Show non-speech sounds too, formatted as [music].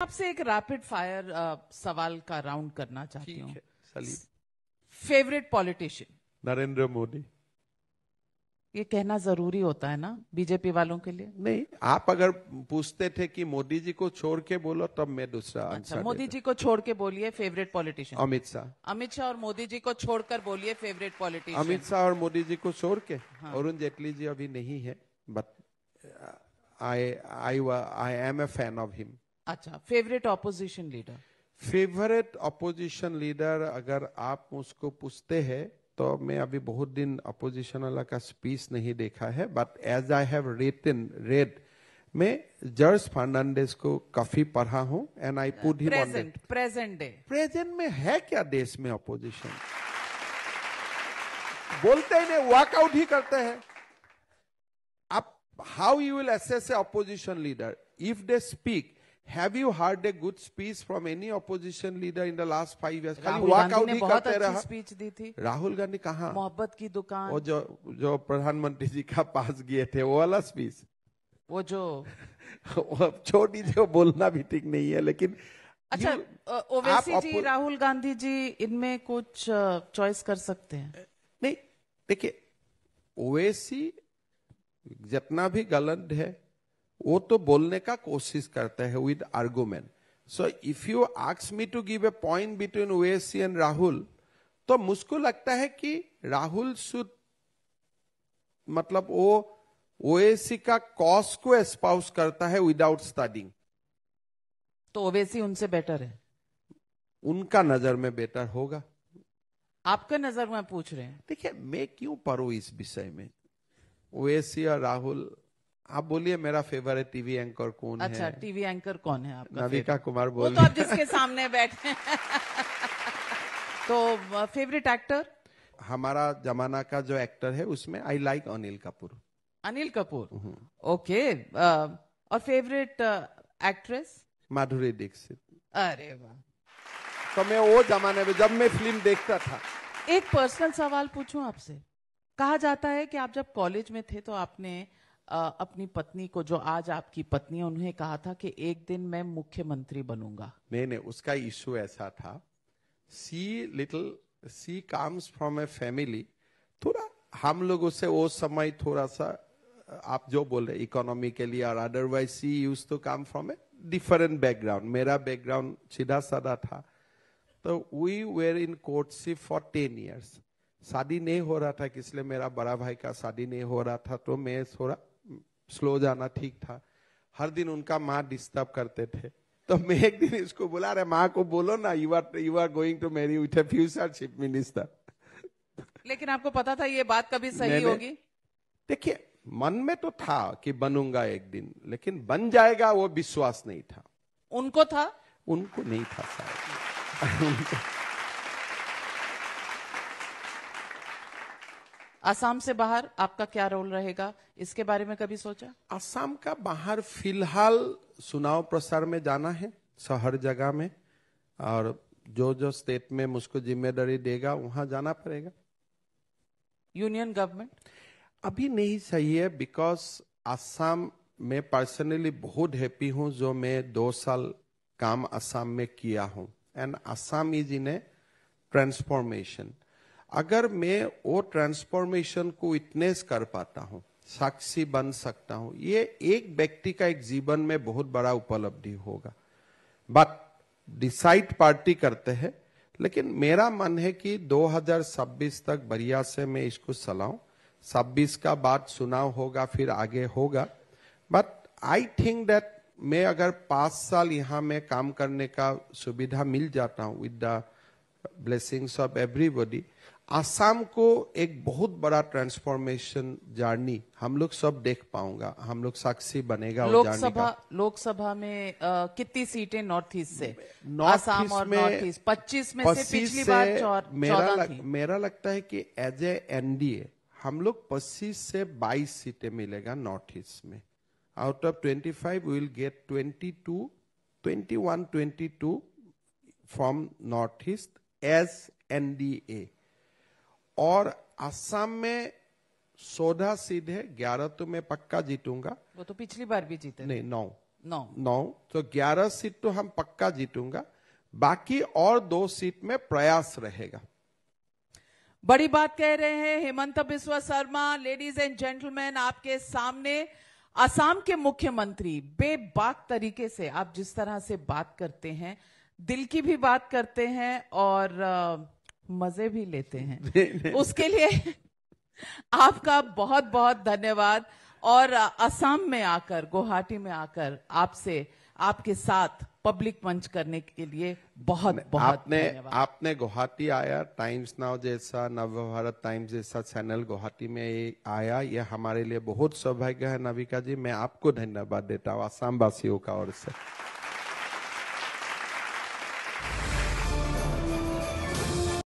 आपसे एक rapid fire सवाल का राउंड करना चाहती हूँ। Salim. Favourite politician Narendra Modi. ये कहना ज़रूरी होता है ना बीजेपी वालों के लिए? नहीं आप अगर पूछते थे कि मोदी जी को छोड़ के बोलो तब मैं दूसरा अच्छा मोदी जी को छोड़ के बोलिए फेवरेट पॉलिटिशियन अमित शाह। अमित शाह और मोदी जी को छोड़कर बोलिए फेवरेट पॉलिटिशियन अमित शाह और मोदी जी को छोड़ के? हाँ। अरुण जेटली जी अभी नहीं है but I I I am a fan of him अच्छा favourite opposition leader favourite opposition leader अगर आप मुझको पूछते हैं तो मैं अभी बहुत दिन अपोजिशन वाला का स्पीच नहीं देखा है but as I have written read मैं जॉर्ज फर्नांडिस को काफ़ी पढ़ा हूँ and I put him present present day present में है क्या देश में अपोजिशन बोलते ही नहीं वॉकआउट ही करते हैं। आप how you will assess a opposition leader if they speak have you heard a good speech from any opposition leader in the last five years खाली वॉकआउट ही करते रहा? स्पीच दी थी। राहुल गांधी कहा? मोहब्बत की दुकान। वो जो जो प्रधानमंत्री जी का पास गए थे वो वाला स्पीच वो जो [laughs] छोड़ दीजिए बोलना भी ठीक नहीं है लेकिन अच्छा ओवैसी जी राहुल गांधी जी इनमें कुछ चॉइस कर सकते हैं? नहीं देखिए ओवैसी जितना भी गलत है वो तो बोलने का कोशिश करते हैं with argument so if you आक्स me to give a point between Owaisi and Rahul तो मुझको लगता है कि राहुल शुड मतलब वो ओएसी का कॉज को एस्पाउस करता है विदाउट स्टडिंग तो ओवेसी उनसे बेटर है। उनका नज़र में बेटर होगा। आपके नज़र में पूछ रहे हैं। देखिए मैं क्यों पढ़ू इस विषय में? ओएसी और राहुल आप बोलिए मेरा फेवरेट टीवी एंकर कौन अच्छा है? टीवी एंकर कौन है आपका नविका कुमार वो बोल तो आप जिसके सामने बैठे। [laughs] तो फेवरेट एक्टर हमारा जमाना का जो एक्टर है उसमें I like Anil Kapoor Anil Kapoor. Okay और फेवरेट एक्ट्रेस माधुरी दीक्षित। अरे वाह। तो मैं वो जमाने में जब मैं फ़िल्म देखता था। एक पर्सनल सवाल पूछूँ आपसे। कहा जाता है कि आप जब कॉलेज में थे तो आपने अपनी पत्नी को, जो आज आपकी पत्नी है उन्हें कहा था कि एक दिन मैं मुख्यमंत्री बनूँगा। नहीं नहीं, उसका इशू ऐसा था। She little, she comes from a family. थोड़ा, हम लोग उससे वो समय थोड़ा सा, आप जो बोल रहे, इकोनॉमी के लिए, और otherwise she use to come from a different background मेरा बैकग्राउंड सीधा साधा था। तो we were in courtship for ten years शादी नहीं हो रहा था इसलिए मेरा बड़ा भाई का शादी नहीं हो रहा था तो मैं थोड़ा स्लो जाना ठीक था। हर दिन उनका माँ डिस्टर्ब करते थे। तो मैं एक दिन इसको बोला अरे माँ को बोलो ना you are you are going to marry with future chief minister लेकिन आपको पता था ये बात कभी सही होगी? देखिए मन में तो था कि बनूँगा एक दिन लेकिन बन जाएगा वो विश्वास नहीं था। उनको था? उनको नहीं था शायद। [laughs] आसाम से बाहर आपका क्या रोल रहेगा? इसके बारे में कभी सोचा? असम का बाहर फ़िलहाल चुनाव प्रसार में जाना है हर जगह में और जो जो स्टेट में मुझको ज़िम्मेदारी देगा वहाँ जाना पड़ेगा। यूनियन गवर्नमेंट अभी नहीं सही है बिकॉज़ असम में पर्सनली बहुत हैप्पी हूँ जो मैं दो साल काम असम में किया हूँ। And Assam is in a transformation अगर मैं वो ट्रांसफॉर्मेशन को विटनेस कर पाता हूँ, साक्षी बन सकता हूँ, ये एक व्यक्ति का एक जीवन में बहुत बड़ा उपलब्धि होगा। बट डिसाइड पार्टी करते हैं, लेकिन मेरा मन है कि 2026 तक बढ़िया से मैं इसको चलाऊं। 26 का बात चुनाव होगा, फिर आगे होगा। बट आई थिंक दैट मैं अगर पाँच साल यहाँ में काम करने का सुविधा मिल जाता हूँ with the blessings of everybody Assam को एक बहुत बड़ा ट्रांसफॉर्मेशन जर्नी हम लोग सब देख पाऊँगा हम लोग साक्षी बनेगा लोकसभा लोकसभा में अ, कितनी सीटें नॉर्थ ईस्ट से? नॉर्थ आसाम और में नॉर्थ ईस्ट पच्चीस में से पिछली से बार चौ- मेरा लग, थी। मेरा लगता है कि एज ए एनडीए हम लोग 25 से 22 सीटें मिलेगा नॉर्थ ईस्ट में। Out of 25 will get 22 21 22 from north east as NDA और असम में सोलह सीट है ग्यारह तो मैं पक्का जीतूँगा। वो तो पिछली बार भी जीते नहीं नौ। नौ। नौ तो ग्यारह सीट तो हम पक्का जीतूँगा। बाकी और दो सीट में प्रयास रहेगा। बड़ी बात कह रहे हैं Himanta Biswa Sarma. Ladies and gentleman आपके सामने असम के मुख्यमंत्री बेबाक तरीके से आप जिस तरह से बात करते हैं दिल की भी बात करते हैं और मज़े भी लेते हैं। [laughs] उसके लिए आपका बहुत बहुत धन्यवाद। और असम में आकर गुवाहाटी में आकर आपसे आपके साथ पब्लिक मंच करने के लिए बहुत बहुत आपने आपने गुवाहाटी आया टाइम्स नाउ जैसा नव भारत टाइम्स जैसा चैनल गुवाहाटी में आया। ये हमारे लिए बहुत सौभाग्य है नविका जी। मैं आपको धन्यवाद देता हूँ आसाम वासियों का और से।